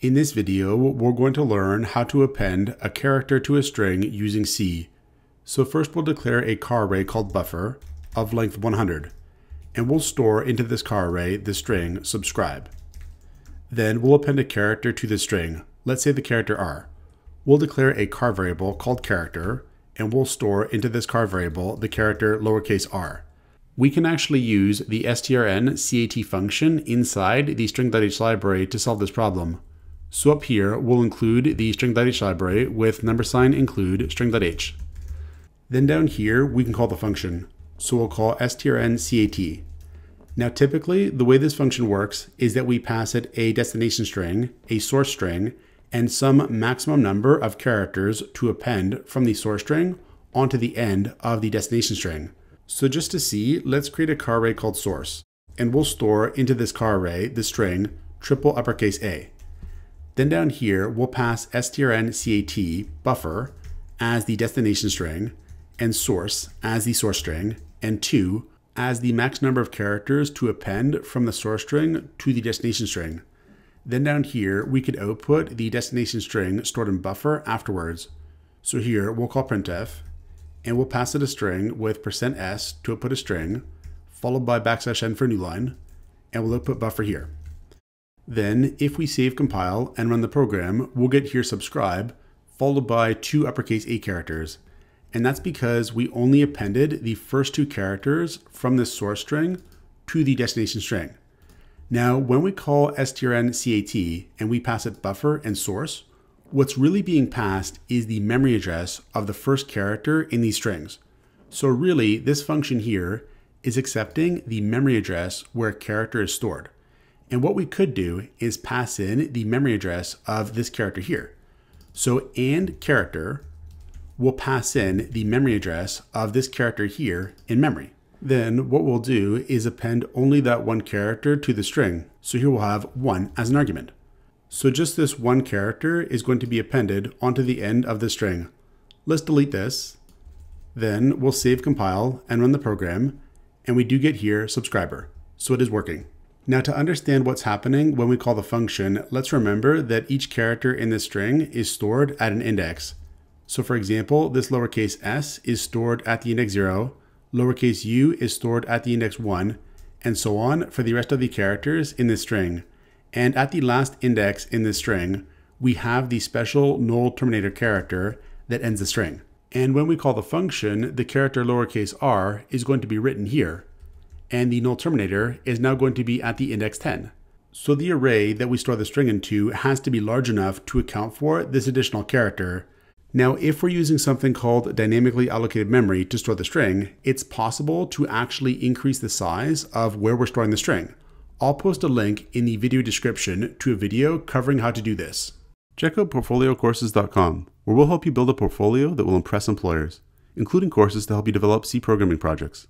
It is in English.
In this video, we're going to learn how to append a character to a string using C. So first we'll declare a char array called buffer of length 100, and we'll store into this char array the string subscribe. Then we'll append a character to the string, let's say the character R. We'll declare a char variable called character, and we'll store into this char variable the character lowercase r. We can actually use the strncat function inside the string.h library to solve this problem. So up here, we'll include the string.h library with number sign include string.h. Then down here, we can call the function. So we'll call strncat. Now typically, the way this function works is that we pass it a destination string, a source string, and some maximum number of characters to append from the source string onto the end of the destination string. So just to see, let's create a char array called source, and we'll store into this char array the string triple uppercase A. Then down here, we'll pass strncat buffer as the destination string, and source as the source string, and 2 as the max number of characters to append from the source string to the destination string. Then down here, we could output the destination string stored in buffer afterwards. So here, we'll call printf, and we'll pass it a string with %s to output a string, followed by backslash n for a new line, and we'll output buffer here. Then, if we save compile and run the program, we'll get here subscribe, followed by two uppercase A characters. And that's because we only appended the first two characters from the source string to the destination string. Now, when we call strncat and we pass it buffer and source, what's really being passed is the memory address of the first character in these strings. So really, this function here is accepting the memory address where a character is stored. And what we could do is pass in the memory address of this character here. So and character will pass in the memory address of this character here in memory. Then what we'll do is append only that one character to the string. So here we'll have one as an argument. So just this one character is going to be appended onto the end of the string. Let's delete this. Then we'll save compile and run the program. And we do get here subscriber. So it is working. Now to understand what's happening when we call the function, let's remember that each character in this string is stored at an index. So for example, this lowercase s is stored at the index 0, lowercase u is stored at the index 1, and so on for the rest of the characters in this string. And at the last index in this string, we have the special null terminator character that ends the string. And when we call the function, the character lowercase r is going to be written here and the null terminator is now going to be at the index 10. So the array that we store the string into has to be large enough to account for this additional character. Now, if we're using something called dynamically allocated memory to store the string, it's possible to actually increase the size of where we're storing the string. I'll post a link in the video description to a video covering how to do this. Check out portfoliocourses.com, where we'll help you build a portfolio that will impress employers, including courses to help you develop C programming projects.